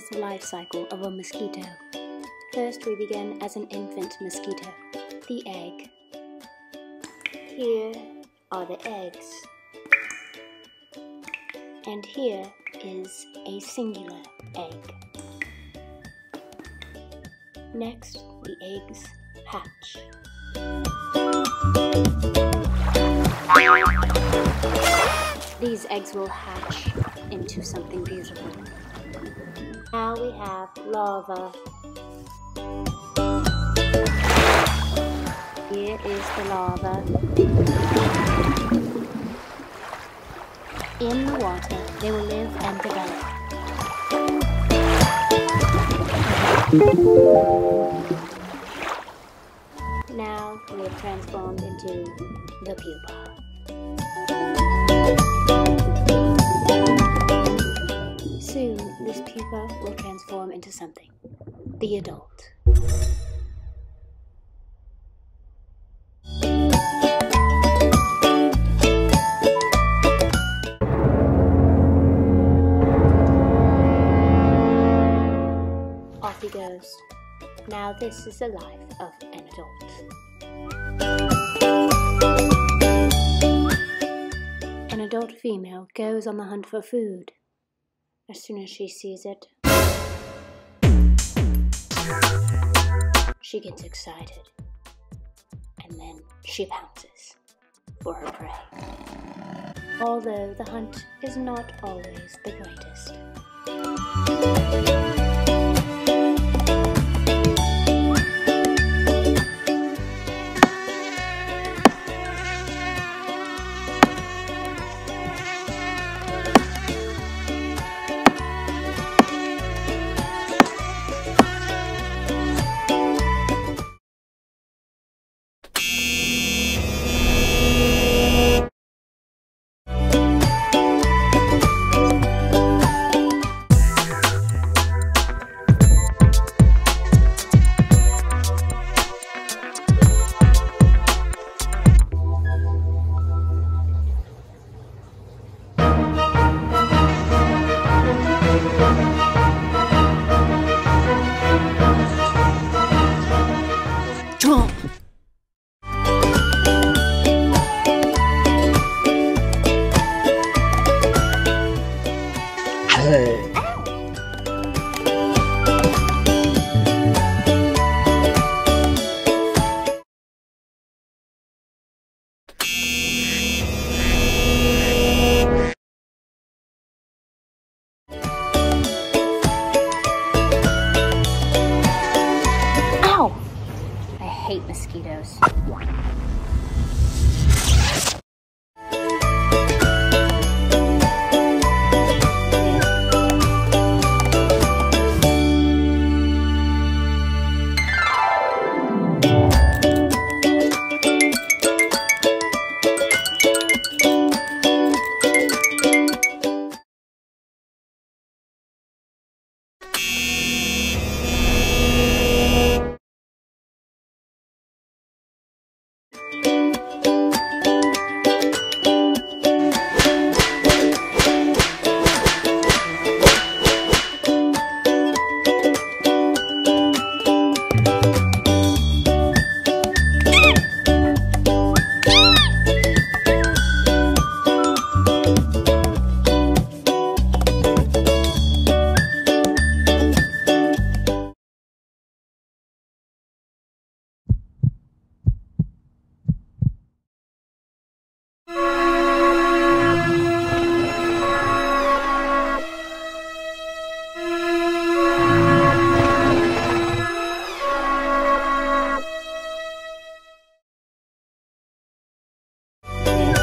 is the life cycle of a mosquito. First, we begin as an infant mosquito, the egg. Here are the eggs. And here is a singular egg. Next, the eggs hatch. These eggs will hatch into something beautiful. Now we have larva. Here is the larva. In the water, they will live and develop. Now we have transformed into the pupa. Soon, this pupa transform into something. The adult. Off he goes. Now this is the life of an adult. An adult female goes on the hunt for food. As soon as she sees it, she gets excited. And then she pounces for her prey. Although the hunt is not always the greatest. Hate mosquitoes. the world.